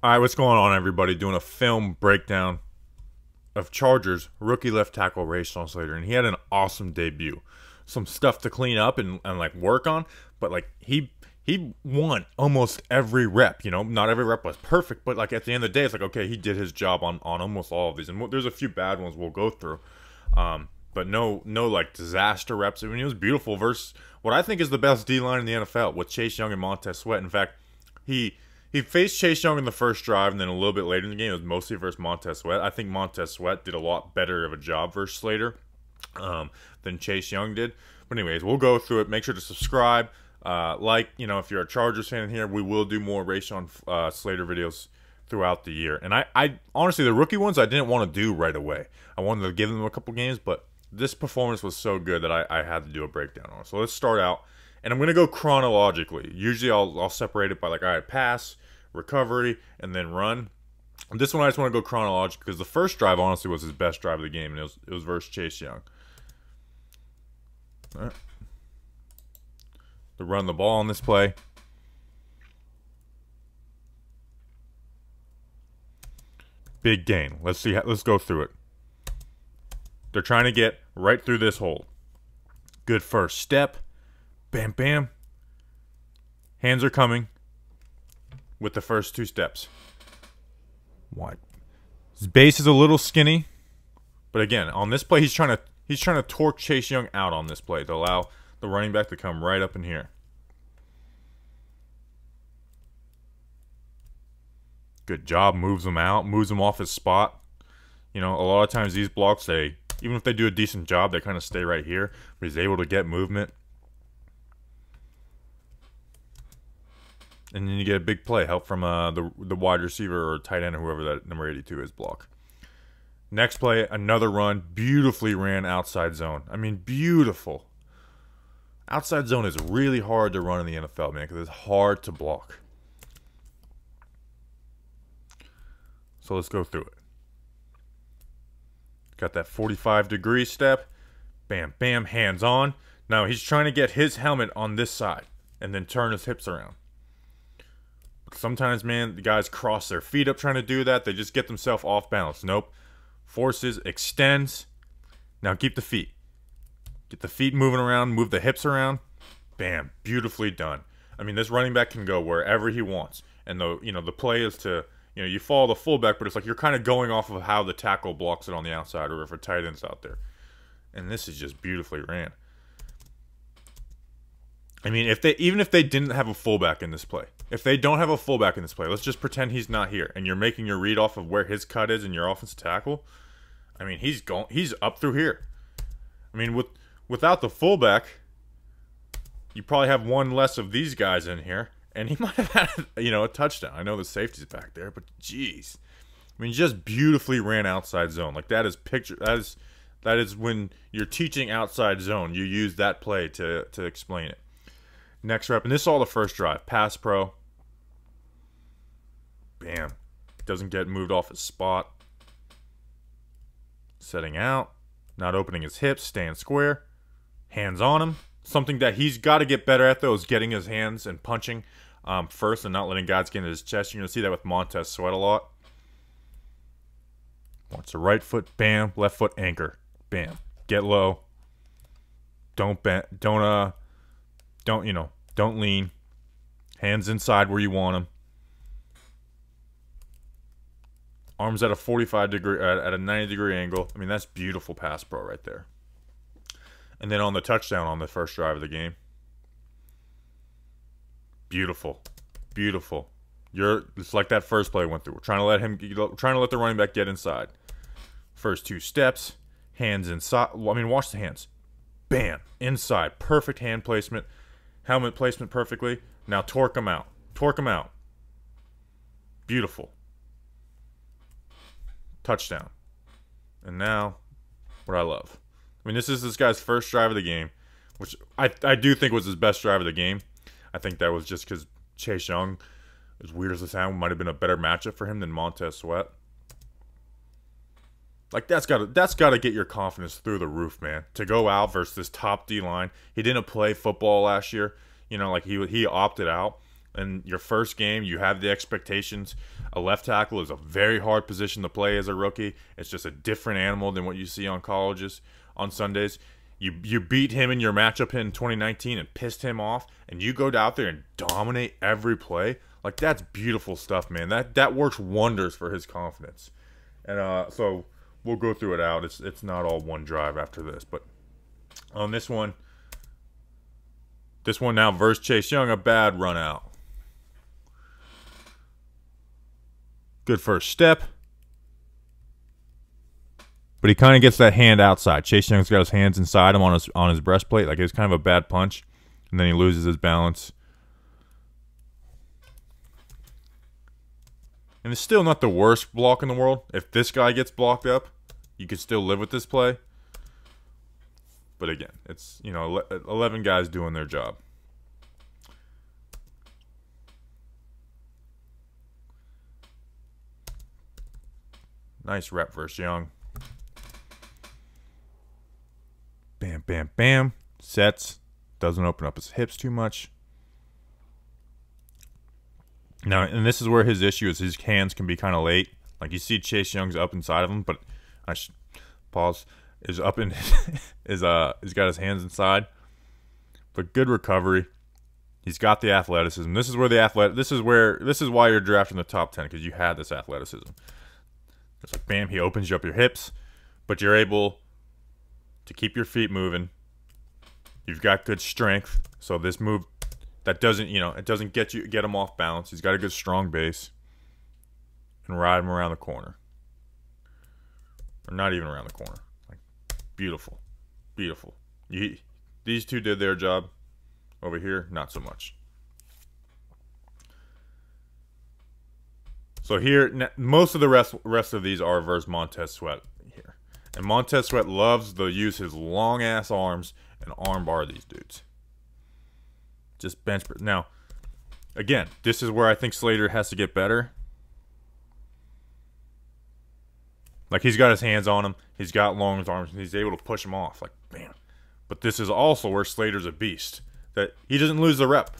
All right, what's going on, everybody? Doing a film breakdown of Chargers rookie left tackle Rashawn Slater, and he had an awesome debut. Some stuff to clean up and, and like work on, but like he he won almost every rep. You know, not every rep was perfect, but like at the end of the day, it's like okay, he did his job on on almost all of these, and there's a few bad ones we'll go through, um, but no no like disaster reps. I mean, it was beautiful versus what I think is the best D line in the NFL with Chase Young and Montez Sweat. In fact, he he faced Chase Young in the first drive, and then a little bit later in the game, it was mostly versus Montez Sweat. I think Montez Sweat did a lot better of a job versus Slater um, than Chase Young did. But anyways, we'll go through it. Make sure to subscribe, uh, like. You know, if you're a Chargers fan here, we will do more Rashawn uh, Slater videos throughout the year. And I, I honestly, the rookie ones I didn't want to do right away. I wanted to give them a couple games, but this performance was so good that I, I had to do a breakdown on. So let's start out and I'm gonna go chronologically. Usually, I'll I'll separate it by like all right, pass, recovery, and then run. This one I just want to go chronologically because the first drive honestly was his best drive of the game, and it was it was versus Chase Young. Right. To run the ball on this play. Big gain. Let's see. How, let's go through it. They're trying to get right through this hole. Good first step Bam, bam. Hands are coming with the first two steps. What? His base is a little skinny, but again, on this play, he's trying to he's trying to torque Chase Young out on this play to allow the running back to come right up in here. Good job, moves him out, moves him off his spot. You know, a lot of times these blocks, they even if they do a decent job, they kind of stay right here. But he's able to get movement. And then you get a big play help from uh, the the wide receiver or tight end or whoever that number 82 is block. Next play, another run, beautifully ran outside zone. I mean, beautiful. Outside zone is really hard to run in the NFL, man, because it's hard to block. So let's go through it. Got that 45 degree step. Bam, bam, hands on. Now he's trying to get his helmet on this side and then turn his hips around. Sometimes, man, the guys cross their feet up trying to do that. They just get themselves off balance. Nope. Forces, extends. Now keep the feet. Get the feet moving around, move the hips around. Bam. Beautifully done. I mean, this running back can go wherever he wants. And the you know, the play is to you know, you follow the fullback, but it's like you're kind of going off of how the tackle blocks it on the outside or if a tight end's out there. And this is just beautifully ran. I mean, if they even if they didn't have a fullback in this play, if they don't have a fullback in this play, let's just pretend he's not here, and you're making your read off of where his cut is and your offensive tackle. I mean, he's going, he's up through here. I mean, with without the fullback, you probably have one less of these guys in here, and he might have had you know a touchdown. I know the safety's back there, but jeez, I mean, just beautifully ran outside zone. Like that is picture that is that is when you're teaching outside zone, you use that play to to explain it. Next rep, and this is all the first drive. Pass pro. Bam. Doesn't get moved off his spot. Setting out. Not opening his hips. Staying square. Hands on him. Something that he's got to get better at, though, is getting his hands and punching um, first and not letting guys get into his chest. You're going to see that with Montez Sweat a lot. Wants the right foot, bam. Left foot, anchor, bam. Get low. Don't bend. Don't uh don't, you know, don't lean. Hands inside where you want them. Arms at a 45 degree, at a 90 degree angle. I mean, that's beautiful pass pro right there. And then on the touchdown on the first drive of the game. Beautiful. Beautiful. You're it's like that first play went through. We're trying to let him trying to let the running back get inside. First two steps, hands inside. I mean, watch the hands. Bam, inside. Perfect hand placement. Helmet placement perfectly. Now torque them out. Torque them out. Beautiful. Touchdown. And now, what I love. I mean, this is this guy's first drive of the game, which I, I do think was his best drive of the game. I think that was just because Chase Young, as weird as it sounds, might have been a better matchup for him than Montez Sweat. Like that's got to that's got to get your confidence through the roof, man. To go out versus this top D line. He didn't play football last year. You know, like he he opted out. And your first game, you have the expectations. A left tackle is a very hard position to play as a rookie. It's just a different animal than what you see on colleges on Sundays. You you beat him in your matchup in 2019 and pissed him off, and you go out there and dominate every play. Like that's beautiful stuff, man. That that works wonders for his confidence. And uh, so we'll go through it out. It's it's not all one drive after this, but on this one, this one now versus Chase Young, a bad run out. Good first step. But he kind of gets that hand outside. Chase Young's got his hands inside him on his on his breastplate, like it's kind of a bad punch, and then he loses his balance. And it's still not the worst block in the world. If this guy gets blocked up, you could still live with this play. But again, it's, you know, 11 guys doing their job. Nice rep versus Young. Bam, bam, bam. Sets. Doesn't open up his hips too much. Now, and this is where his issue is. His hands can be kind of late. Like you see Chase Young's up inside of him, but I should pause. Is up in is uh he's got his hands inside, but good recovery. He's got the athleticism. This is where the athletic. This is where this is why you're drafting the top ten because you had this athleticism. It's like bam, he opens you up your hips, but you're able to keep your feet moving. You've got good strength, so this move that doesn't, you know, it doesn't get you get him off balance. He's got a good strong base, and ride him around the corner, or not even around the corner. Like beautiful, beautiful. You, these two did their job. Over here, not so much. So here, most of the rest rest of these are versus Montez Sweat here, and Montez Sweat loves to use his long ass arms and armbar these dudes. Just bench now. Again, this is where I think Slater has to get better. Like he's got his hands on him, he's got long arms, and he's able to push him off. Like bam. But this is also where Slater's a beast. That he doesn't lose the rep.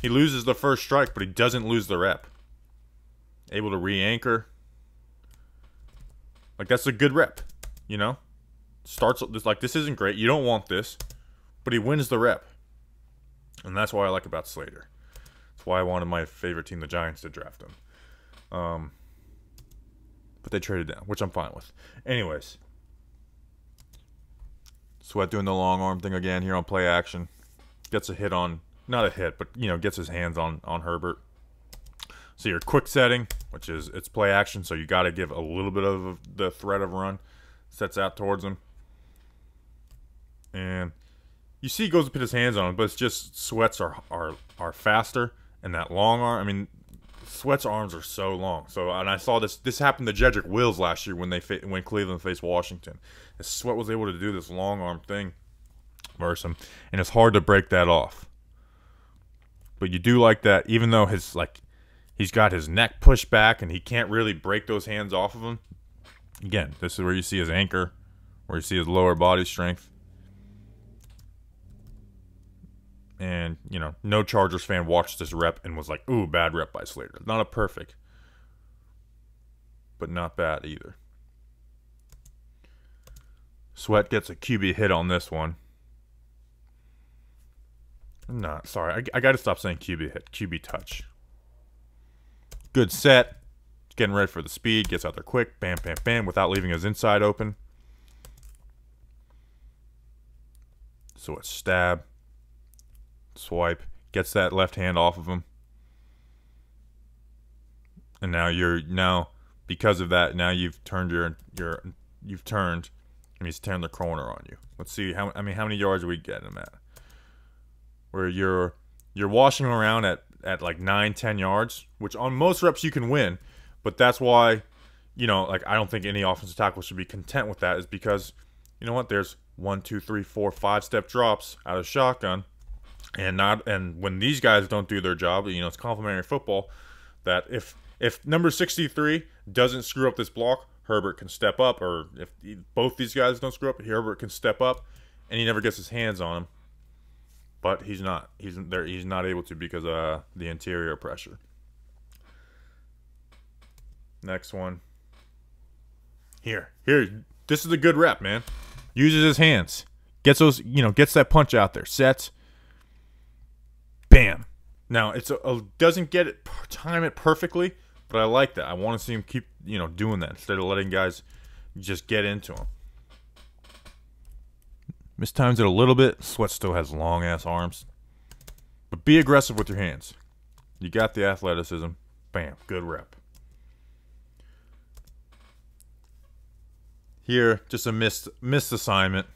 He loses the first strike, but he doesn't lose the rep. Able to re-anchor. Like that's a good rep, you know. Starts like this isn't great. You don't want this, but he wins the rep, and that's why I like about Slater. That's why I wanted my favorite team, the Giants, to draft him. Um, but they traded down, which I'm fine with. Anyways, Sweat doing the long arm thing again here on play action. Gets a hit on not a hit, but you know, gets his hands on on Herbert. So your quick setting, which is it's play action, so you got to give a little bit of the threat of run, sets out towards him, and you see he goes to put his hands on him, but it's just sweats are are are faster, and that long arm. I mean, sweats arms are so long. So and I saw this this happened to Jedrick Wills last year when they when Cleveland faced Washington. And Sweat was able to do this long arm thing versus him, and it's hard to break that off. But you do like that, even though his like he's got his neck pushed back and he can't really break those hands off of him. Again, this is where you see his anchor, where you see his lower body strength. And, you know, no Chargers fan watched this rep and was like, ooh, bad rep by Slater. Not a perfect, but not bad either. Sweat gets a QB hit on this one. No, sorry. I, I got to stop saying QB hit. QB touch. Good set. Getting ready for the speed. Gets out there quick. Bam, bam, bam. Without leaving his inside open. So it's stab. Swipe. Gets that left hand off of him. And now you're now because of that, now you've turned your your you've turned and he's turned the corner on you. Let's see how I mean how many yards are we getting him at? where you're you're washing around at at like nine ten yards, which on most reps you can win, but that's why you know like I don't think any offensive tackle should be content with that is because you know what there's one two three four five step drops out of shotgun and not and when these guys don't do their job you know it's complimentary football that if if number 63 doesn't screw up this block herbert can step up or if both these guys don't screw up herbert can step up and he never gets his hands on him but he's not. He's there. He's not able to because of uh, the interior pressure. Next one. Here, here. This is a good rep, man. Uses his hands. Gets those, you know, gets that punch out there. Sets. Bam. Now it's a, a doesn't get it time it perfectly, but I like that. I want to see him keep, you know, doing that instead of letting guys just get into him. Mistimes it a little bit. Sweat still has long ass arms. But be aggressive with your hands. You got the athleticism. Bam. Good rep. Here, just a missed missed assignment.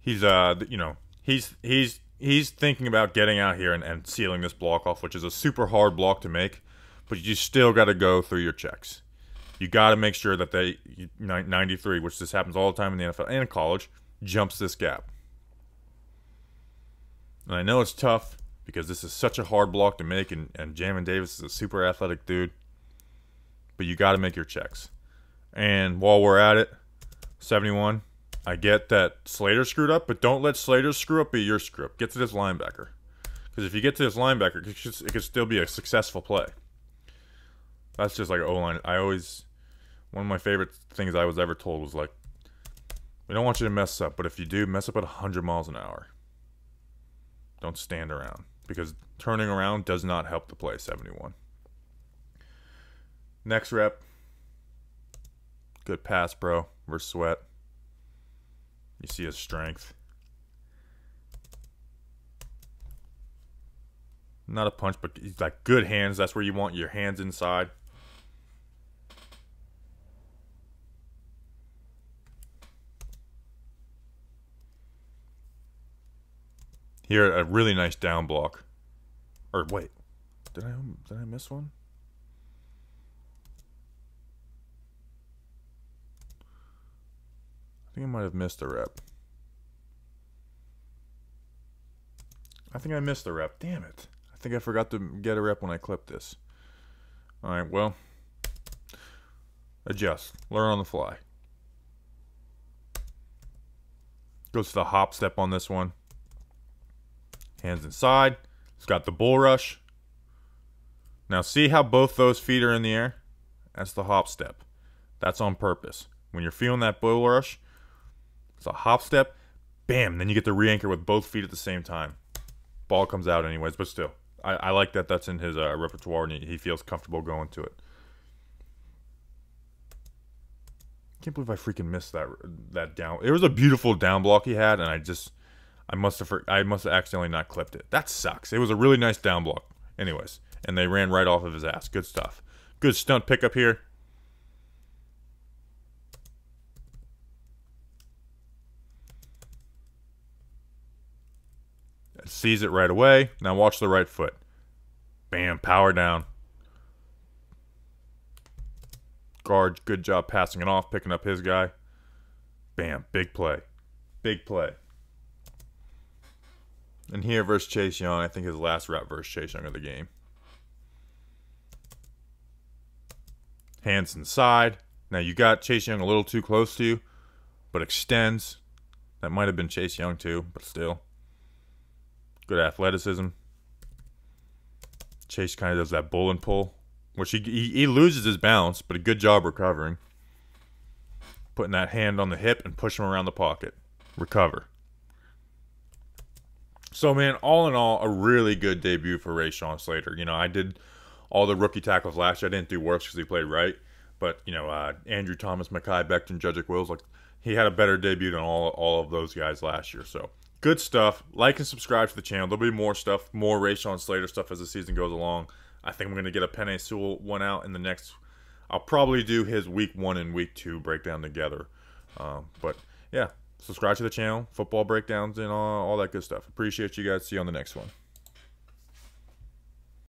He's uh you know, he's he's he's thinking about getting out here and, and sealing this block off, which is a super hard block to make, but you still gotta go through your checks. You gotta make sure that they 93, which this happens all the time in the NFL and college, jumps this gap. And I know it's tough because this is such a hard block to make, and, and Jamin Davis is a super athletic dude but you got to make your checks. And while we're at it, 71. I get that Slater screwed up, but don't let Slater screw up be your screw up. Get to this linebacker. Because if you get to this linebacker, it could, it could still be a successful play. That's just like O line. I always, one of my favorite things I was ever told was like, we don't want you to mess up, but if you do, mess up at 100 miles an hour. Don't stand around. Because turning around does not help the play 71. Next rep. Good pass, bro. Versus Sweat. You see his strength. Not a punch, but he's got good hands. That's where you want your hands inside. Here, a really nice down block. Or wait, did I did I miss one? Think I might have missed a rep. I think I missed a rep. Damn it. I think I forgot to get a rep when I clipped this. Alright, well. Adjust. Learn on the fly. Goes to the hop step on this one. Hands inside. It's got the bull rush. Now see how both those feet are in the air? That's the hop step. That's on purpose. When you're feeling that bull rush, it's a hop step, bam, then you get the re-anchor with both feet at the same time. Ball comes out anyways, but still. I, I like that that's in his uh, repertoire and he, he feels comfortable going to it. Can't believe I freaking missed that that down. It was a beautiful down block he had, and I just I must have for I must have accidentally not clipped it. That sucks. It was a really nice down block. Anyways, and they ran right off of his ass. Good stuff. Good stunt pickup here. Sees it right away. Now watch the right foot. Bam, power down. Guard, good job passing it off, picking up his guy. Bam, big play. Big play. And here versus Chase Young, I think his last rep versus Chase Young of the game. Hands inside. Now you got Chase Young a little too close to you, but extends. That might have been Chase Young too, but still. Good athleticism. Chase kind of does that bull and pull, which he, he, he loses his balance, but a good job recovering. Putting that hand on the hip and push him around the pocket. Recover. So, man, all in all, a really good debut for Rashawn Slater. You know, I did all the rookie tackles last year. I didn't do Wirfs because he played right. But, you know, uh, Andrew Thomas, Mekhi Becton, Jedrick Wills, like, he had a better debut than all, all of those guys last year. So, good stuff. Like and subscribe to the channel. There'll be more stuff, more Rashawn Slater stuff as the season goes along. I think I'm going to get a Penei Sewell one out in the next. I'll probably do his week one and week two breakdown together. Um, but yeah, subscribe to the channel, football breakdowns, and all, all that good stuff. Appreciate you guys. See you on the next one.